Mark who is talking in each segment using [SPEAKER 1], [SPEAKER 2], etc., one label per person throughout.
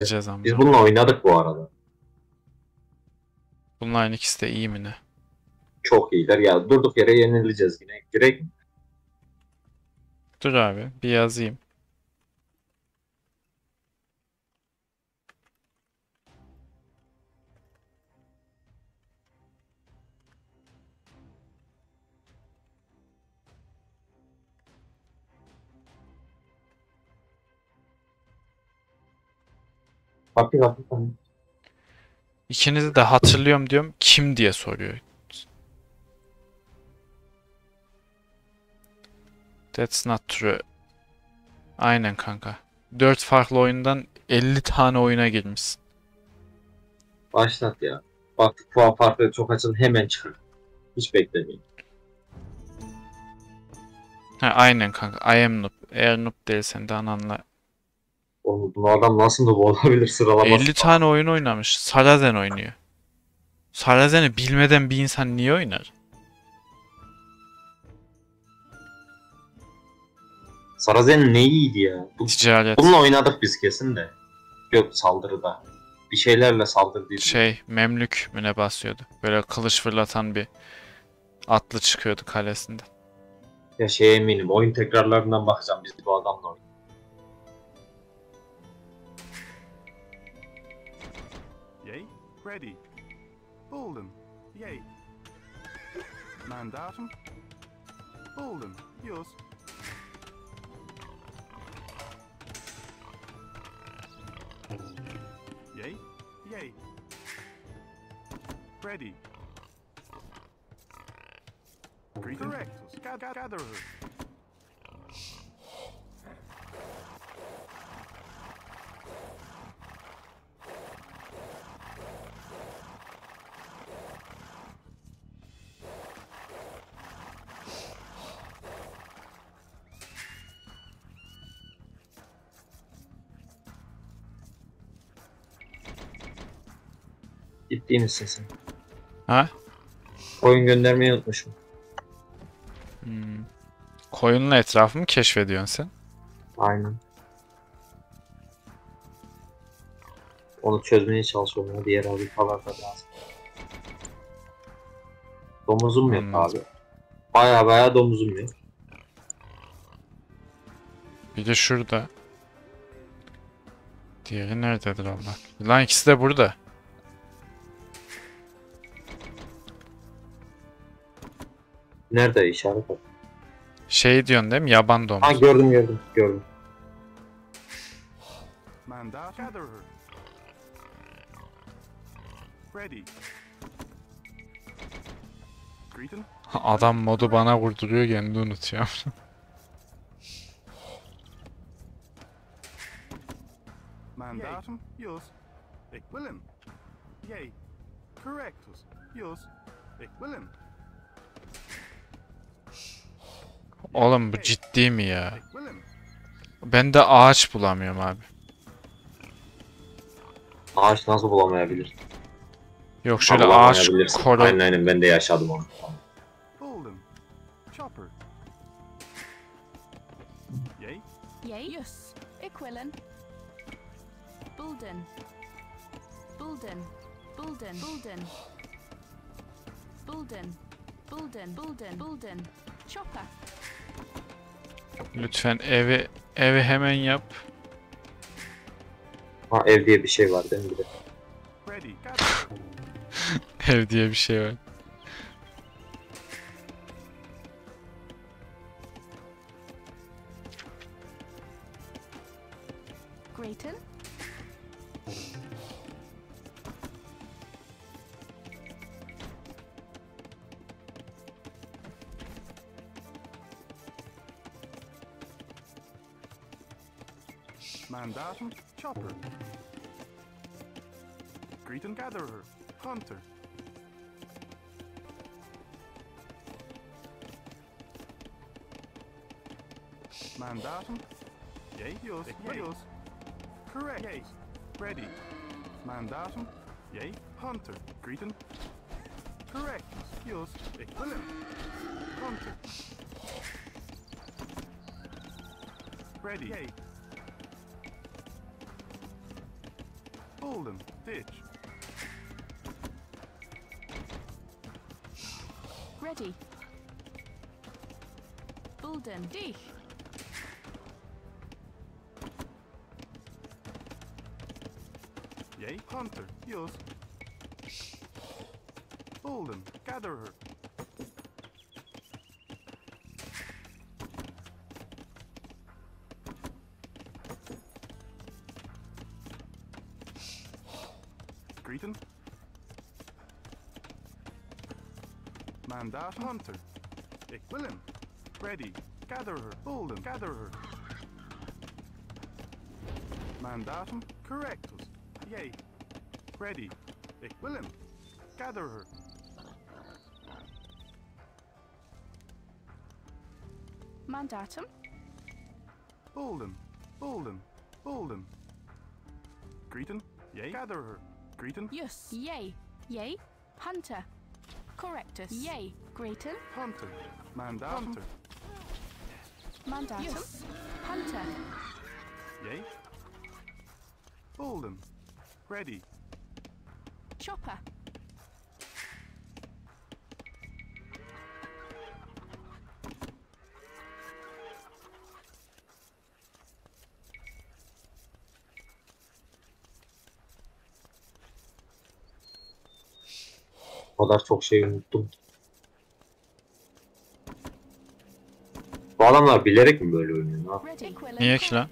[SPEAKER 1] Gideceğiz ama.
[SPEAKER 2] Biz bununla oynadık bu arada.
[SPEAKER 1] Bunların ikisi de iyi mi ne?
[SPEAKER 2] Çok iyiler. Ya durduk yere yenileceğiz yine. Direkt
[SPEAKER 1] Dur abi bir yazayım.
[SPEAKER 2] Kapı kapı.
[SPEAKER 1] İkinizi de hatırlıyorum diyorum. Kim diye soruyor. That's not true. Aynen kanka. 4 farklı oyundan 50 tane oyuna girmişsin.
[SPEAKER 2] Başlat ya. Bak puan farkı çok açın hemen çıkar. Hiç beklemeyin.
[SPEAKER 1] Ha, aynen kanka. I am noob. Eğer noob değilsen de ananla.
[SPEAKER 2] Bu adam nasıl da bu olabilir sıralaması.
[SPEAKER 1] 50 tane oyun oynamış. Salazen oynuyor. Salazen'i bilmeden bir insan niye oynar?
[SPEAKER 2] Sarazen ne iyiydi ya. Bu,
[SPEAKER 1] Ticaret.
[SPEAKER 2] bununla oynadık biz kesin de. Yok saldırıda. Bir şeylerle saldırdıydı.
[SPEAKER 1] Şey Memlük mü ne basıyordu? Böyle kılıç fırlatan bir atlı çıkıyordu kalesinden.
[SPEAKER 2] Ya şey eminim. Oyun tekrarlarından bakacağım biz bu adamla oyun.
[SPEAKER 3] Ready. Bolden, yay. Mandatum. Bolden, yours. Yay, yay. Ready. Correct. Ga-
[SPEAKER 2] Ciddi misin sen?
[SPEAKER 1] Ha?
[SPEAKER 2] Oyun göndermeyi unutmuşum.
[SPEAKER 1] Hmm. Koyunla etrafı mı keşfediyorsun sen?
[SPEAKER 2] Aynen. Onu çözmeye çalışıyorum ya. Diğer abi falan da lazım. Domuzum yok
[SPEAKER 1] Anladım.
[SPEAKER 2] abi. Baya baya domuzum yok.
[SPEAKER 1] Bir de şurada. Diğeri nerededir Allah? Lan ikisi de burada.
[SPEAKER 2] Nerede işaret at?
[SPEAKER 1] Şey diyorsun değil mi? Yaban
[SPEAKER 2] Ha
[SPEAKER 1] domuz.
[SPEAKER 2] gördüm gördüm gördüm.
[SPEAKER 3] Greeting.
[SPEAKER 1] Adam modu bana vurduruyor kendi unutuyor.
[SPEAKER 3] Mandatum, wil hem. Yay. Correctus, yours. Ik
[SPEAKER 1] Oğlum bu ciddi mi ya? Ben de ağaç bulamıyorum abi.
[SPEAKER 2] Ağaç nasıl bulamayabilir?
[SPEAKER 1] Yok şöyle ağaç koru.
[SPEAKER 2] Aynen aynen ben de yaşadım onu.
[SPEAKER 3] Bolden. Chopper. Yay.
[SPEAKER 4] Yay. Yes. Equilin. Bulden. Bulden. Bulden. Bulden. Bulden. Bulden. Bulden. Bulden. Chopper.
[SPEAKER 1] Lütfen evi evi hemen yap.
[SPEAKER 2] Ha ev diye bir şey var değil mi bir de?
[SPEAKER 1] Ev diye bir şey var.
[SPEAKER 3] Hunter. Mandatum. Yay, yours. Yay, yours. Correct. Yay. Ready. Mandatum. Yay. Hunter. Greeting. Correct. Wil hem. Hunter. Ready. Yay. Bolden. Ditch.
[SPEAKER 4] Ready. Bulden. Dich.
[SPEAKER 3] Yay. Hunter. Yus. Bolden. Gatherer. Greeten. Mandaat Hunter. Ik wil hem. Ready. Gatherer. Bolden. Gatherer. Mandatum correctus. Yay. Ready. Ik wil hem. Gatherer.
[SPEAKER 4] Mandatum.
[SPEAKER 3] Bolden. Bolden. Bolden. Greeten. Yay. Gatherer. Greeten.
[SPEAKER 4] Yus. Yay. Yay. Hunter. Correctus. Yay. Grayton.
[SPEAKER 3] Hunter. Mandatum. Hunter.
[SPEAKER 4] Mandatum. Yus. Hunter.
[SPEAKER 3] Yay. Bolden. Ready.
[SPEAKER 4] Chopper.
[SPEAKER 2] O kadar çok şey unuttum. Bu adamlar bilerek mi böyle oynuyor? Ne yapıyor?
[SPEAKER 1] Niye ki lan?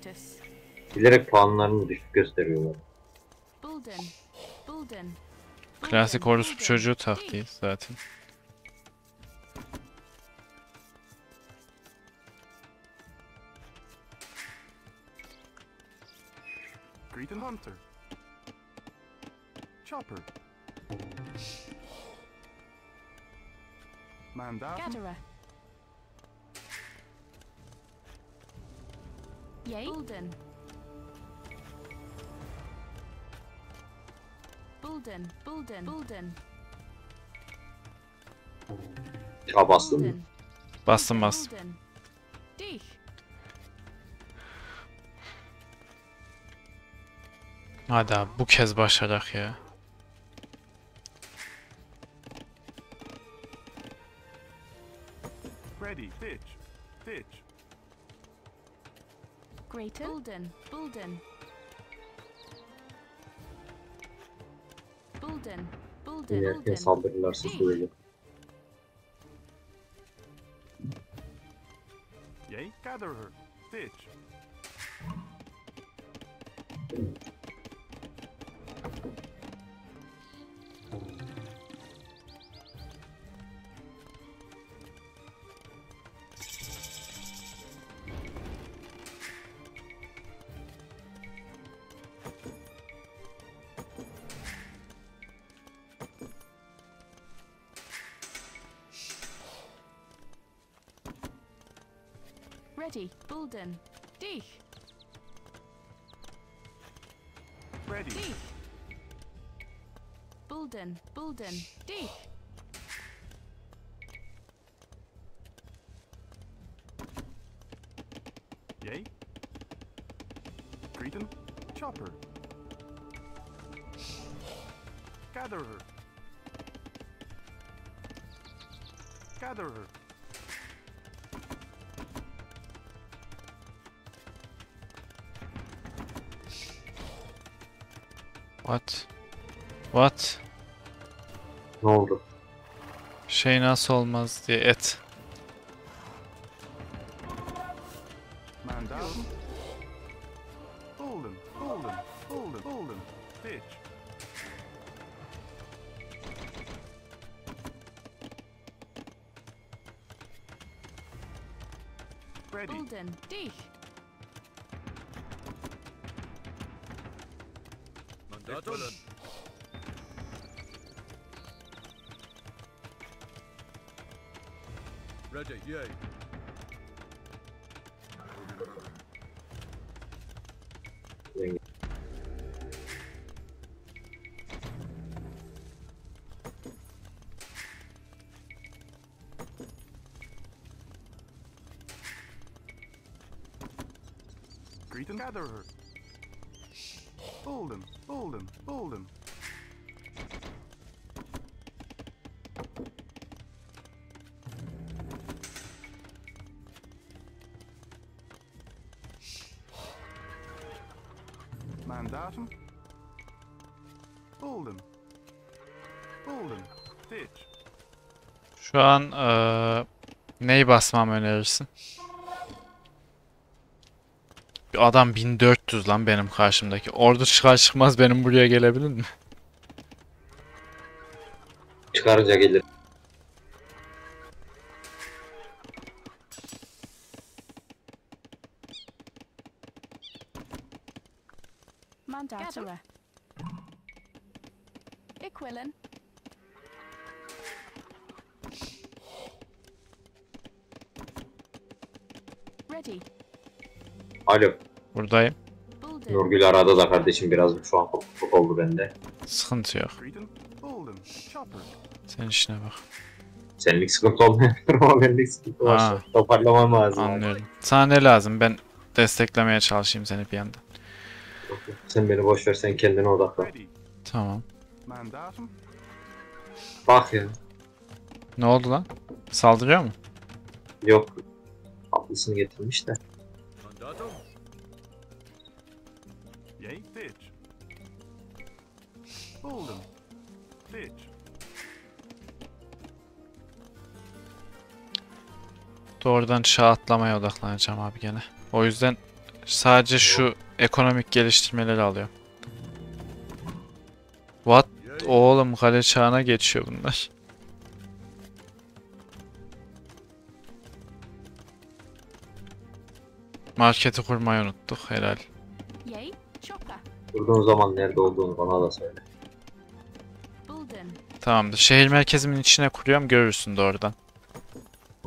[SPEAKER 2] Bilerek puanlarını düşük gösteriyorlar.
[SPEAKER 1] Klasik orospu çocuğu taktiği zaten.
[SPEAKER 3] Greeten Hunter. Chopper. Mandatum.
[SPEAKER 4] Gatherer. Yay. Bulden. Bulden. Bulden. Bulden.
[SPEAKER 2] Ya bastın mı?
[SPEAKER 1] Bastım bastım.
[SPEAKER 4] Dich.
[SPEAKER 1] Hadi abi bu kez başarak ya.
[SPEAKER 4] Grayton. Bulden. Bulden. Bulden. Bulden.
[SPEAKER 2] Erken
[SPEAKER 4] Bulden.
[SPEAKER 2] saldırırlarsa söyle.
[SPEAKER 3] Yay. Gatherer. Ditch.
[SPEAKER 4] Ready. Bulden. Dich.
[SPEAKER 3] Ready.
[SPEAKER 4] Dich. Bulden. Bulden. Dich.
[SPEAKER 3] Yay. Greeten. Chopper. Gatherer. Gatherer.
[SPEAKER 1] What? What?
[SPEAKER 2] Ne oldu?
[SPEAKER 1] Şey nasıl olmaz diye et.
[SPEAKER 3] Ready.
[SPEAKER 4] Bulden. Dich.
[SPEAKER 5] Ready, yay.
[SPEAKER 3] Greet and gather her. Mandatum. Bolden. Bolden. Ditch.
[SPEAKER 1] Şu an eee neyi basmam önerirsin? Bir adam 1400 lan benim karşımdaki. Ordu çıkar çıkmaz benim buraya gelebilir mi?
[SPEAKER 2] Çıkarınca gelir. Arada da kardeşim biraz şu an kopukluk oldu bende.
[SPEAKER 1] Sıkıntı yok. Sen işine bak.
[SPEAKER 2] Senlik sıkıntı olmayabilir ama benlik sıkıntı var.
[SPEAKER 1] Ha.
[SPEAKER 2] Toparlamam lazım.
[SPEAKER 1] Anlıyorum. Sana ne lazım? Ben desteklemeye çalışayım seni bir yandan.
[SPEAKER 2] Sen beni boş ver sen kendine odaklan.
[SPEAKER 1] Tamam.
[SPEAKER 2] Bak ya.
[SPEAKER 1] Ne oldu lan? Saldırıyor mu?
[SPEAKER 2] Yok. Haklısını getirmiş de.
[SPEAKER 3] Yay. Ditch. Bolden. Ditch.
[SPEAKER 1] Doğrudan çağ atlamaya odaklanacağım abi gene. O yüzden sadece şu ekonomik geliştirmeleri alıyorum. What? Oğlum kale çağına geçiyor bunlar. Marketi kurmayı unuttuk helal.
[SPEAKER 2] Durduğun zaman nerede olduğunu bana da söyle.
[SPEAKER 1] Tamamdır. Şehir merkezimin içine kuruyorum görürsün doğrudan.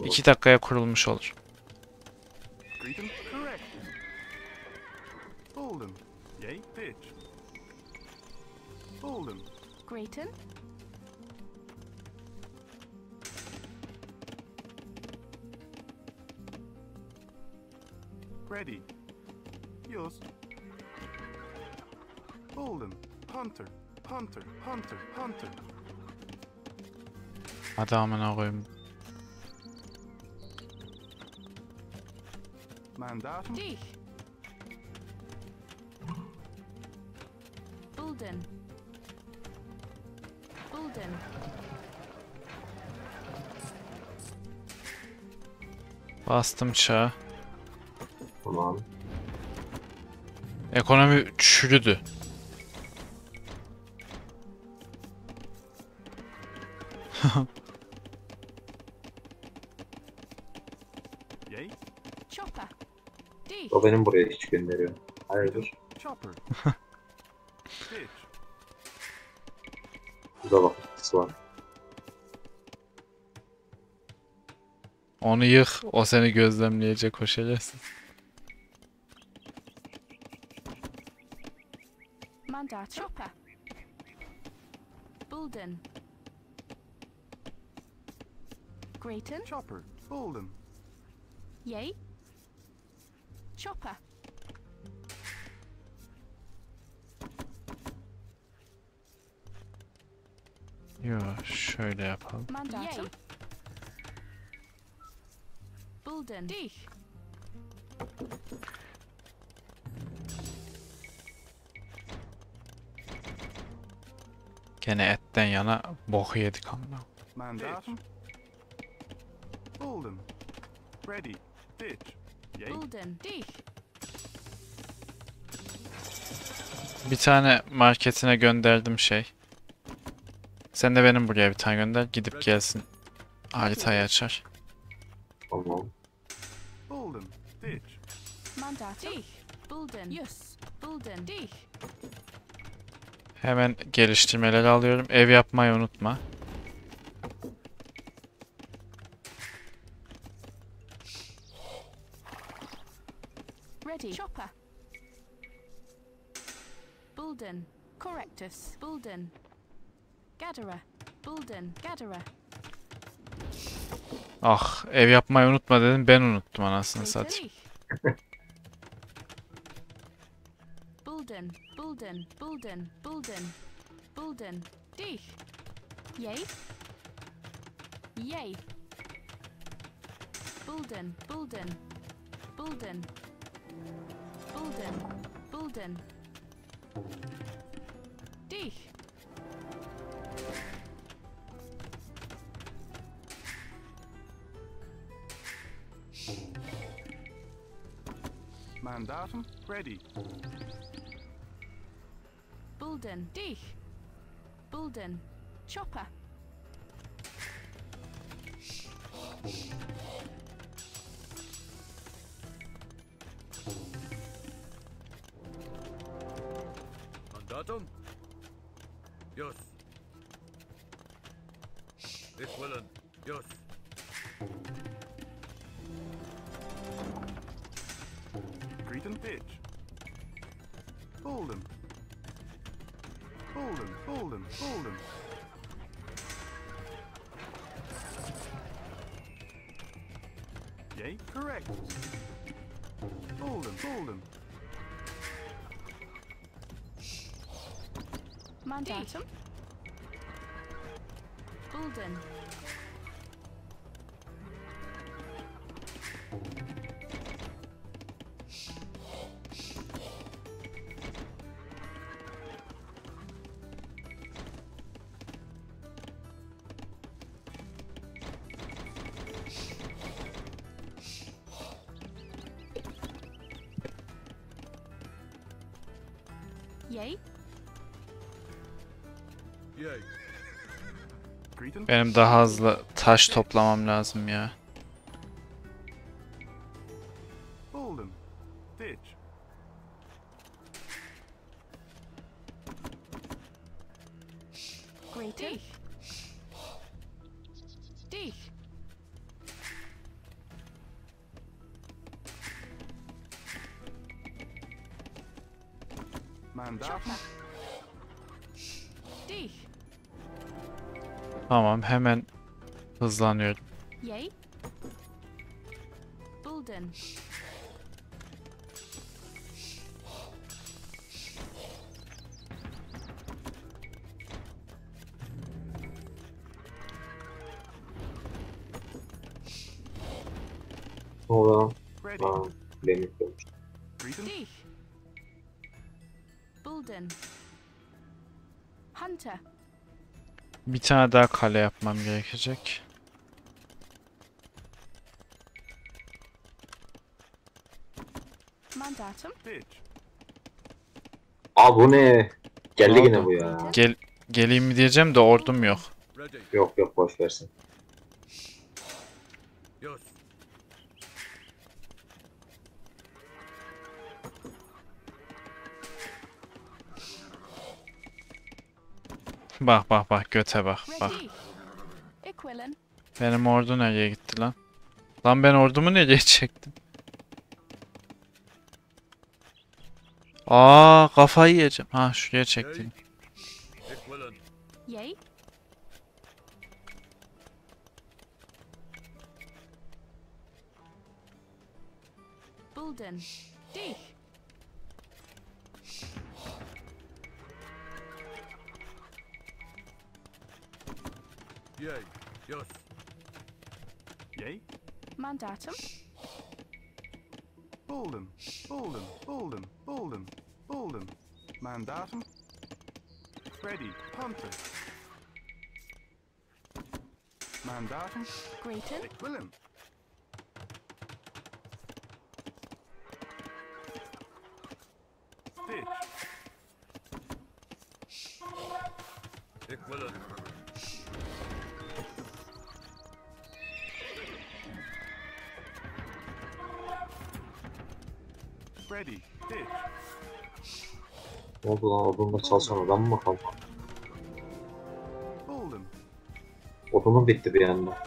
[SPEAKER 1] 2 dakikaya kurulmuş olur.
[SPEAKER 4] Grayton.
[SPEAKER 3] Ready. Yours. Bolden. Hunter. Hunter. Hunter. Hunter.
[SPEAKER 1] Hadi amına koyayım.
[SPEAKER 3] Mandatum.
[SPEAKER 4] Dich. Bulden. Bulden.
[SPEAKER 1] Bastım çağı.
[SPEAKER 2] Tamam.
[SPEAKER 1] Ekonomi çürüdü.
[SPEAKER 2] O benim buraya hiç gönderiyor. Hayırdır? Burada bak var.
[SPEAKER 1] Onu yık, o seni gözlemleyecek koşacaksın.
[SPEAKER 4] Mandat. Chopper. Bulden. Grayton.
[SPEAKER 3] Chopper. Bolden.
[SPEAKER 4] Yay. Chopper.
[SPEAKER 1] Yo, şöyle yapalım.
[SPEAKER 4] Mandatum. Bulden. Dich.
[SPEAKER 1] Gene etten yana boku yedik amına.
[SPEAKER 3] Mandatum. Bolden. Ready. Ditch. Yay.
[SPEAKER 4] Bulden. Dich.
[SPEAKER 1] Bir tane marketine gönderdim şey. Sen de benim buraya bir tane gönder. Gidip gelsin. Haritayı açar.
[SPEAKER 2] Tamam.
[SPEAKER 3] Bolden. Ditch.
[SPEAKER 4] Mandat. Dich. Bulden. Yes. Bulden. Dich.
[SPEAKER 1] Hemen geliştirmeleri alıyorum. Ev yapmayı unutma.
[SPEAKER 4] Ready. Chopper. Bulden. Correctus. Bulden. Gatherer. Bulden. Gatherer.
[SPEAKER 1] Ah, ev yapmayı unutma dedim. Ben unuttum anasını satayım.
[SPEAKER 4] Bulden, Bulden, Bulden, Bulden, Bulden, dich. Yay. Yay. Bulden, Bulden, Bulden, Bulden, Bulden. Dich.
[SPEAKER 3] Mandatum ready.
[SPEAKER 4] Bulden, dich. Bulden, chopper.
[SPEAKER 3] Greeton pitch. Bolden. Bolden, Bolden, Bolden. Yay, correct. Bolden, Bolden.
[SPEAKER 4] Mandatum. Bulden.
[SPEAKER 1] Benim daha hızlı taş toplamam lazım ya. Hemen hızlanıyorum.
[SPEAKER 4] Yay. Bulden.
[SPEAKER 2] Ne oluyor lan?
[SPEAKER 3] Ready.
[SPEAKER 2] Aa, beni yıkıyormuş.
[SPEAKER 3] Greeton.
[SPEAKER 4] Dich. Bulden. Hunter.
[SPEAKER 1] Bir tane daha kale yapmam gerekecek.
[SPEAKER 4] Mandatum.
[SPEAKER 3] Ditch.
[SPEAKER 2] Aa bu ne? Geldi
[SPEAKER 1] Ne
[SPEAKER 2] yine bu ya.
[SPEAKER 1] Gel geleyim mi diyeceğim de ordum yok.
[SPEAKER 2] Yok yok boş versin.
[SPEAKER 5] Yes.
[SPEAKER 1] Bak bak bak göte bak bak. Benim ordu nereye gitti lan? Lan ben ordumu nereye çektim? Aa kafayı yiyeceğim. Ha şuraya çektim.
[SPEAKER 4] Bulden. Dich.
[SPEAKER 5] Yay. Yes.
[SPEAKER 3] Yay.
[SPEAKER 4] Mandatum.
[SPEAKER 3] Bolden. Bolden, Bolden, Bolden, Bolden. Mandatum. Ready. Hunter. Mandatum.
[SPEAKER 4] Greaton.
[SPEAKER 3] Ik Willem.
[SPEAKER 2] Ne oldu lan odunla çalışan adam mı kaldı? Odunum bitti bir anda.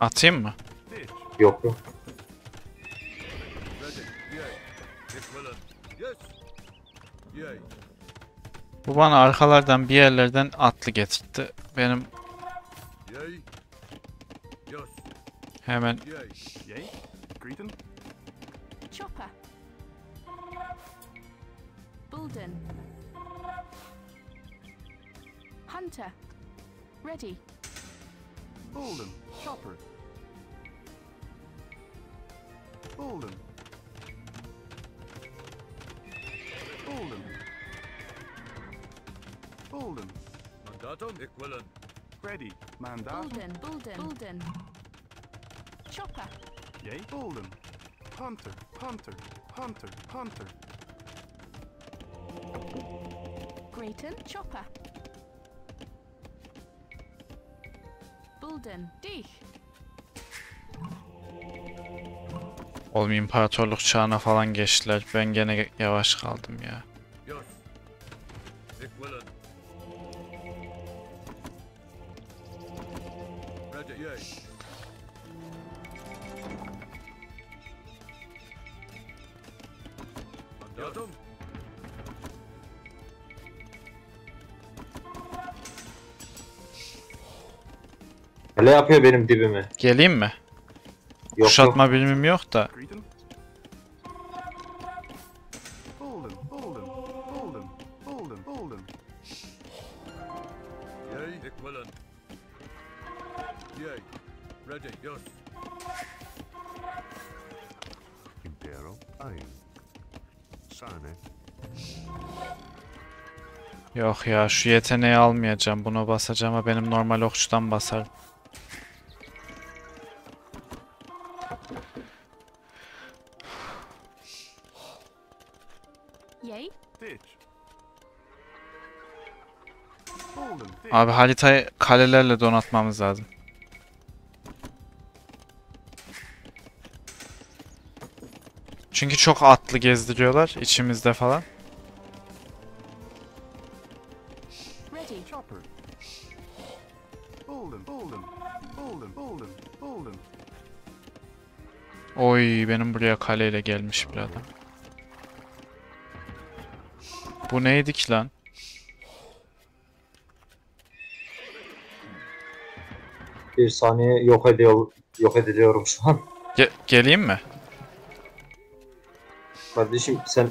[SPEAKER 1] Atayım mı?
[SPEAKER 2] Yok yok.
[SPEAKER 1] Bu bana arkalardan bir yerlerden atlı getirtti. Benim hemen
[SPEAKER 5] Yay.
[SPEAKER 3] Yay. Greeton.
[SPEAKER 4] Chopper. Bulden. Hunter. Ready.
[SPEAKER 3] Bolden. Chopper. Bolden. Bolden. Bolden.
[SPEAKER 5] Mandatum. Ik.
[SPEAKER 3] Ready. Mandatum.
[SPEAKER 4] Bulden. Bulden. Bulden. Chopper.
[SPEAKER 3] Yay. Bolden. Hunter. Hunter. Hunter. Hunter.
[SPEAKER 4] Grayton. Chopper. Bulden. Dich.
[SPEAKER 1] Oğlum imparatorluk çağına falan geçtiler. Ben gene yavaş kaldım ya.
[SPEAKER 2] Yapıyor benim dibimi.
[SPEAKER 1] Geleyim mi?
[SPEAKER 2] Yok yok.
[SPEAKER 1] Kuşatma bilimim yok da. Yok ya şu yeteneği almayacağım. Buna basacağım ama benim normal okçudan basar. Abi haritayı kalelerle donatmamız lazım. Çünkü çok atlı gezdiriyorlar içimizde falan. Oy benim buraya kaleyle gelmiş bir adam. Bu neydi ki lan?
[SPEAKER 2] Bir saniye yok ediyor yok ediliyorum şu an.
[SPEAKER 1] Ge- geleyim mi?
[SPEAKER 2] Kardeşim sen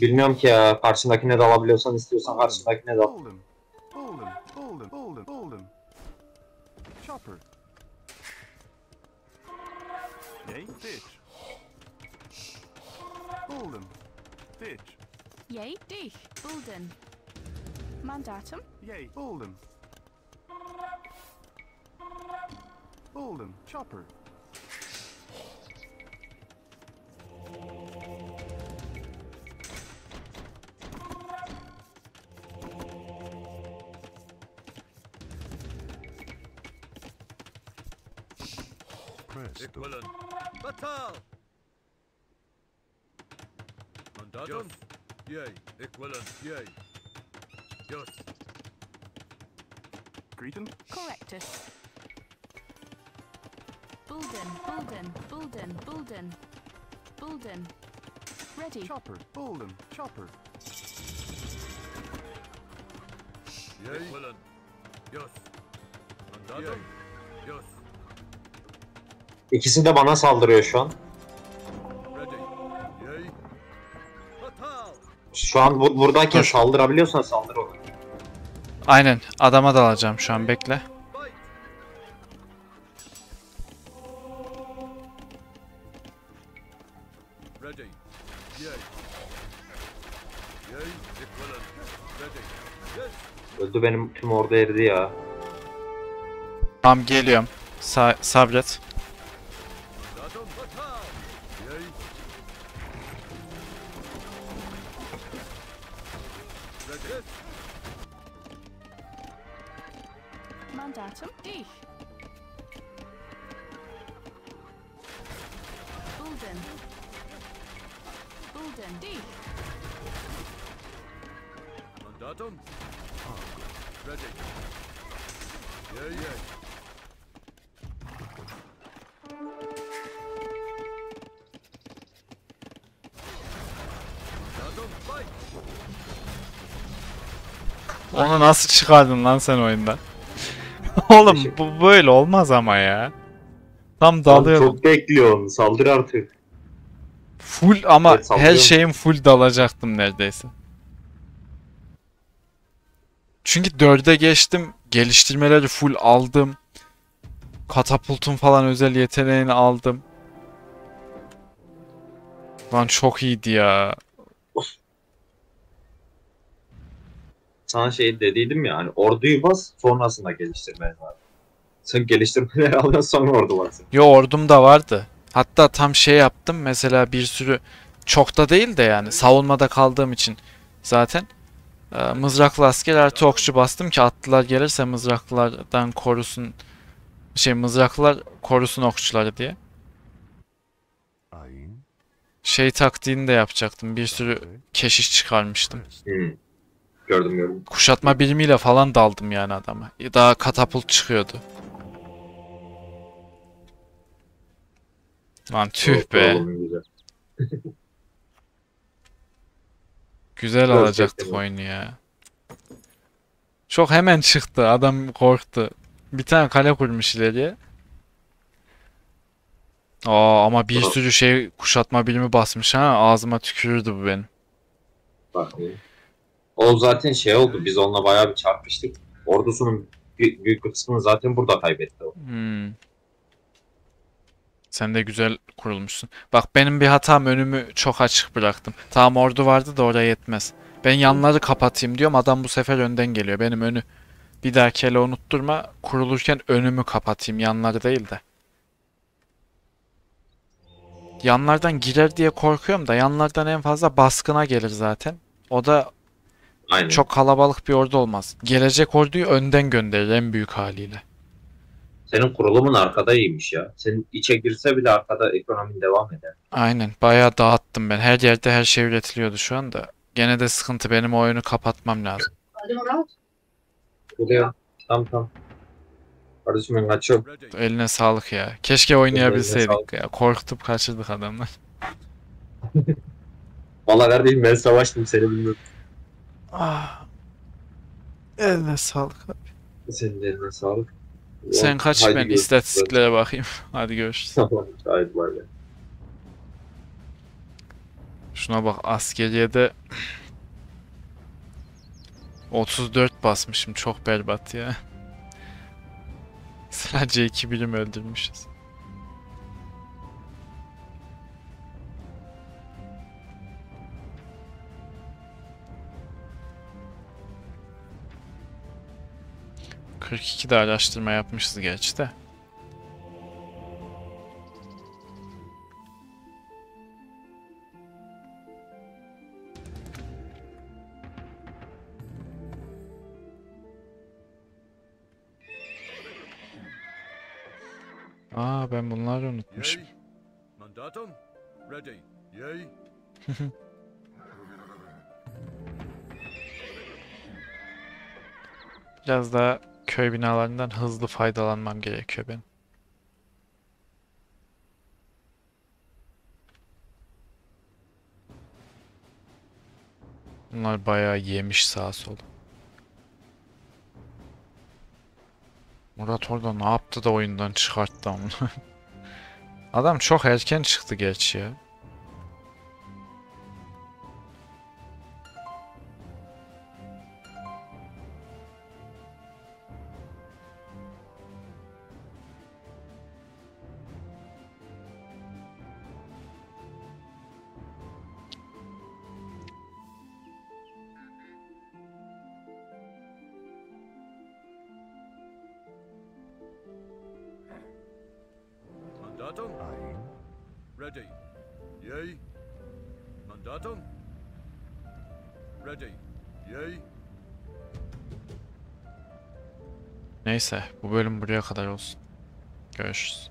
[SPEAKER 2] bilmiyorum ki ya karşındakine de alabiliyorsan istiyorsan karşındakine de al.
[SPEAKER 3] Bolden. Chopper. Yay.
[SPEAKER 4] Dich. Bulden. Mandatum.
[SPEAKER 3] Yay. Bolden. Bolden. Chopper.
[SPEAKER 5] Ik
[SPEAKER 6] Presto.
[SPEAKER 5] willen. Batal. Mandatum. Yay. Ik willen. Yay. Yes.
[SPEAKER 3] Greeting.
[SPEAKER 4] Correctus. Bulden. Bulden. Bulden. Bulden. Bulden. Ready.
[SPEAKER 3] Chopper. Bolden. Chopper.
[SPEAKER 5] Yay. Ik willen. Yes. Mandatum. Yes.
[SPEAKER 2] İkisi de bana saldırıyor şu an. Şu an bu, buradayken
[SPEAKER 1] Dur.
[SPEAKER 2] saldırabiliyorsan saldır ona.
[SPEAKER 1] Aynen adama dalacağım şu an bekle.
[SPEAKER 2] Öldü benim tüm ordu eridi ya.
[SPEAKER 1] Tamam geliyorum. Sa- sabret.
[SPEAKER 5] Mandatum.
[SPEAKER 4] Dich. Bulden. Bulden. Dich.
[SPEAKER 5] Mandatum. Ready. Yay.
[SPEAKER 1] Onu nasıl çıkardın lan sen oyundan? Oğlum bu böyle olmaz ama ya. Tam
[SPEAKER 2] Sen
[SPEAKER 1] dalıyorum.
[SPEAKER 2] çok bekliyorsun. Saldır artık.
[SPEAKER 1] Full ama
[SPEAKER 2] Evet,
[SPEAKER 1] her şeyim full dalacaktım neredeyse. Çünkü 4'e geçtim. Geliştirmeleri full aldım. Katapultun falan özel yeteneğini aldım. Lan çok iyiydi ya.
[SPEAKER 2] Sana şey dediydim ya hani orduyu bas sonrasında geliştirmen var. Sen geliştirmeleri alıyorsun sonra ordu varsın.
[SPEAKER 1] Yo ordum da vardı. Hatta tam şey yaptım. Mesela bir sürü çok da değil de yani savunmada kaldığım için zaten e, mızraklı asker artı okçu bastım ki atlılar gelirse mızraklılardan korusun şey mızraklılar korusun okçuları diye. Şey taktiğini de yapacaktım. Bir sürü keşiş çıkarmıştım.
[SPEAKER 2] Hmm. Gördüm gördüm.
[SPEAKER 1] Kuşatma birimiyle falan daldım yani adama. Daha katapult çıkıyordu. Lan tüh be.
[SPEAKER 2] güzel. Gerçekten
[SPEAKER 1] alacaktık oyunu ya. Çok hemen çıktı. Adam korktu. Bir tane kale kurmuş ileriye. Aa ama bir sürü şey kuşatma birimi basmış ha. Ağzıma tükürürdü bu benim.
[SPEAKER 2] Bak, iyi. O zaten şey oldu. Biz onunla bayağı bir çarpıştık. Ordusunun büyük bir kısmını zaten burada kaybetti o.
[SPEAKER 1] Hmm. Sen de güzel kurulmuşsun. Bak benim bir hatam önümü çok açık bıraktım. Tamam ordu vardı da oraya yetmez. Ben yanları kapatayım diyorum. Adam bu sefer önden geliyor. Benim önü bir dahaki ele unutturma. Kurulurken önümü kapatayım. Yanları değil de. Yanlardan girer diye korkuyorum da yanlardan en fazla baskına gelir zaten. O da
[SPEAKER 2] Aynen.
[SPEAKER 1] çok kalabalık bir ordu olmaz. Gelecek orduyu önden gönderir en büyük haliyle.
[SPEAKER 2] Senin kurulumun arkada iyiymiş ya. Senin içe girse bile arkada ekonomin devam eder.
[SPEAKER 1] Aynen. Bayağı dağıttım ben. Her yerde her şey üretiliyordu şu anda. Gene de sıkıntı. Benim oyunu kapatmam lazım.
[SPEAKER 2] Buraya. Tamam tamam. Kardeşim ben kaçıyorum.
[SPEAKER 1] Eline sağlık ya. Keşke oynayabilseydik ya. Korkutup kaçırdık adamlar.
[SPEAKER 2] Valla kardeşim ben savaştım seni bilmiyorum.
[SPEAKER 1] Ah. Eline sağlık.
[SPEAKER 2] Senin eline sağlık.
[SPEAKER 1] Sen kaç
[SPEAKER 2] Haydi
[SPEAKER 1] ben
[SPEAKER 2] görüşürüz.
[SPEAKER 1] istatistiklere bakayım. Hadi görüşürüz.
[SPEAKER 2] Tamam. Haydi bay bay.
[SPEAKER 1] Şuna bak askeriyede 34 basmışım. Çok berbat ya. Sadece iki birim öldürmüşüz. ...42 de araştırma yapmışız gerçi de. Aa ben bunları unutmuşum.
[SPEAKER 5] Mandatum. Ready. Yay.
[SPEAKER 1] Biraz daha köy binalarından hızlı faydalanmam gerekiyor benim. Bunlar bayağı yemiş sağa sola. Murat orada ne yaptı da oyundan çıkarttı onu. Adam çok erken çıktı gerçi ya.
[SPEAKER 5] Mandatum.
[SPEAKER 6] Ein.
[SPEAKER 5] Ready. Yay. Mandatum. Ready. Yay.
[SPEAKER 1] Neyse bu bölüm buraya kadar olsun. Görüşürüz.